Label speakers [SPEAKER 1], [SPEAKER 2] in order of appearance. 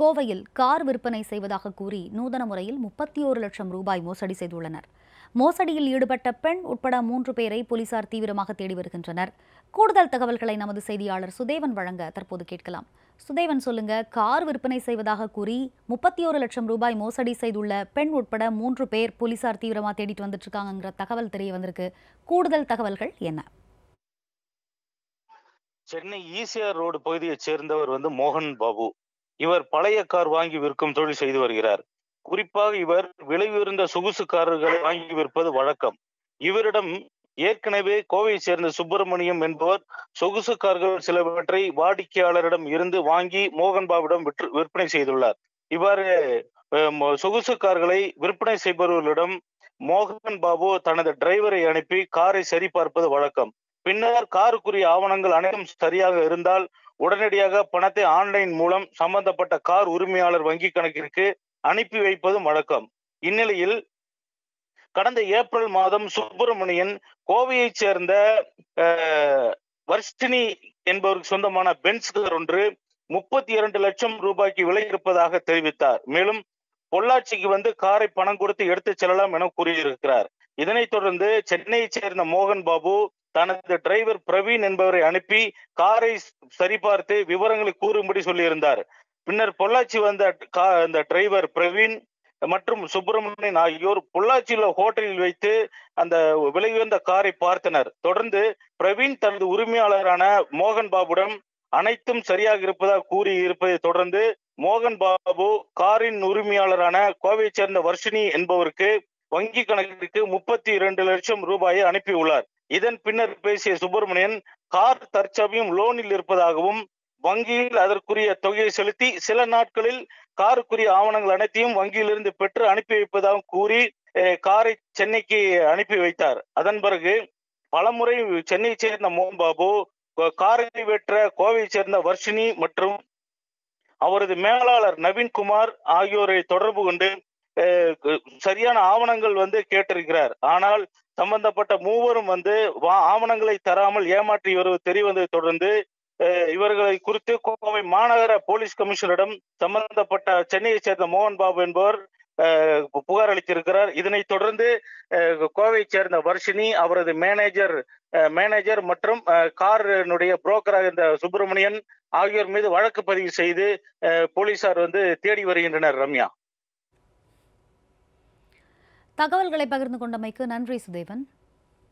[SPEAKER 1] கோவையில் கார் விற்பனை செய்வதாக கூறி நூதன முறையில் முப்பத்தி ஓரு லட்சம் ரூபாய் மோசடி செய்துள்ளனர். மோசடியில் ஈடுபட்ட பெண் உட்பட மூன்று பேரை போலீசார் தீவிரமாக தேடி வருகின்றனர். கூடுதல் தகவல்களை நமது செய்தியாளர் சுதேவன் வழங்க தற்போது கேட்கலாம். சுதேவன் சொல்லுங்க கார் விற்பனை செய்வதாக கூறி முப்பத்தி ஓரு லட்சம் ரூபாய் மோசடி செய்துள்ள பெண் உட்பட மூன்று பேர் போலீசார் தீவிரமா தேடிட்டு வந்துட்டு இருக்காங்கிற தகவல் தெரிய வந்திருக்கு. கூடுதல் தகவல்கள் என்ன?
[SPEAKER 2] சென்னை ஈசிஆர் ரோடு பகுதியை சேர்ந்தவர் வந்து மோகன் பாபு. இவர் பழைய கார் வாங்கி விற்கும் தொழில் செய்து வருகிறார். குறிப்பாக இவர் விலை உயர்ந்த சொகுசு கார்களை வாங்கி விற்பது வழக்கம். இவரிடம் ஏற்கனவே கோவையைச் சேர்ந்த சுப்பிரமணியம் என்பவர் சொகுசு கார்கள் சிலவற்றை வாடிக்கையாளரிடம் இருந்து வாங்கி மோகன்பாபிடம் விற்று விற்பனை செய்துள்ளார். இவ்வாறு சொகுசு கார்களை விற்பனை செய்பவர்களிடம் மோகன் பாபு தனது டிரைவரை அனுப்பி காரை சரிபார்ப்பது வழக்கம். பின்னர் காருக்குரிய ஆவணங்கள் அனைத்தும் சரியாக இருந்தால் உடனடியாக பணத்தை ஆன்லைன் மூலம் சம்பந்தப்பட்ட கார் உரிமையாளர் வங்கி கணக்கிற்கு அனுப்பி வைப்பதும் வழக்கம். இந்நிலையில் கடந்த ஏப்ரல் மாதம் சுப்பிரமணியன் கோவையைச் சேர்ந்த அஹ், வர்ஷினி என்பவருக்கு சொந்தமான பென்ஸ் கார் ஒன்று முப்பத்தி இரண்டு லட்சம் ரூபாய்க்கு விலை இருப்பதாக தெரிவித்தார். மேலும் பொள்ளாச்சிக்கு வந்து காரை பணம் கொடுத்து எடுத்துச் செல்லலாம் என கூறியிருக்கிறார். இதனைத் தொடர்ந்து சென்னையைச் சேர்ந்த மோகன் பாபு தனது டிரைவர் பிரவீன் என்பவரை அனுப்பி காரை சரிபார்த்து விவரங்களை கூறும்படி சொல்லியிருந்தார். பின்னர் பொள்ளாச்சி வந்த கா- அந்த டிரைவர் பிரவீன் மற்றும் சுப்பிரமணியன் ஆகியோர் பொள்ளாச்சியில் ஹோட்டலில் வைத்து அந்த விலை உயர்ந்த காரை பார்த்தனர். தொடர்ந்து பிரவீன் தனது உரிமையாளரான மோகன் பாபுடன் அனைத்தும் சரியாக இருப்பதாக கூறி இருப்பதை தொடர்ந்து மோகன் பாபு காரின் உரிமையாளரான கோவையைச் சேர்ந்த வர்ஷினி என்பவருக்கு வங்கி கணக்கிற்கு முப்பத்தி இரண்டு லட்சம் ரூபாயை அனுப்பியுள்ளார். இதன் பின்னர் பேசிய சுப்பிரமணியன் கார் தற்சமயம் லோனில் இருப்பதாகவும் வங்கியில் அதற்குரிய தொகையை செலுத்தி சில நாட்களில் காருக்குரிய ஆவணங்கள் அனைத்தையும் வங்கியிலிருந்து பெற்று அனுப்பி வைப்பதாகவும் கூறி அஹ், காரை சென்னைக்கு அனுப்பி வைத்தார். அதன் பிறகு பலமுறை சென்னையை சேர்ந்த மோகன் பாபு கோ- காரை வெற்ற கோவையை சேர்ந்த வர்ஷினி மற்றும் அவரது மேலாளர் நவீன்குமார் ஆகியோரை தொடர்பு கொண்டு சரியான ஆவணங்கள் வந்து கேட்டிருக்கிறார். ஆனால் சம்பந்தப்பட்ட மூவரும் வந்து வா- ஆவணங்களை தராமல் ஏமாற்றி வருவது தெரியவந்ததை தொடர்ந்து அஹ், இவர்களை குறித்து கோவை மாநகர போலீஸ் கமிஷனரிடம் சம்பந்தப்பட்ட சென்னையைச் சேர்ந்த மோகன் பாபு என்பவர் அஹ், புகார் அளித்திருக்கிறார். இதனை தொடர்ந்து அஹ், கோவையைச் சேர்ந்த வர்ஷினி அவரது மேனேஜர் அஹ், மேனேஜர் மற்றும் அஹ், காரினுடைய புரோக்கராக இருந்த சுப்பிரமணியன் ஆகியோர் மீது வழக்கு பதிவு செய்து அஹ், போலீசார் வந்து தேடி வருகின்றனர் ரம்யா.
[SPEAKER 1] தகவல்களை பகிர்ந்து கொண்டமைக்கு நன்றி சுதேவன்.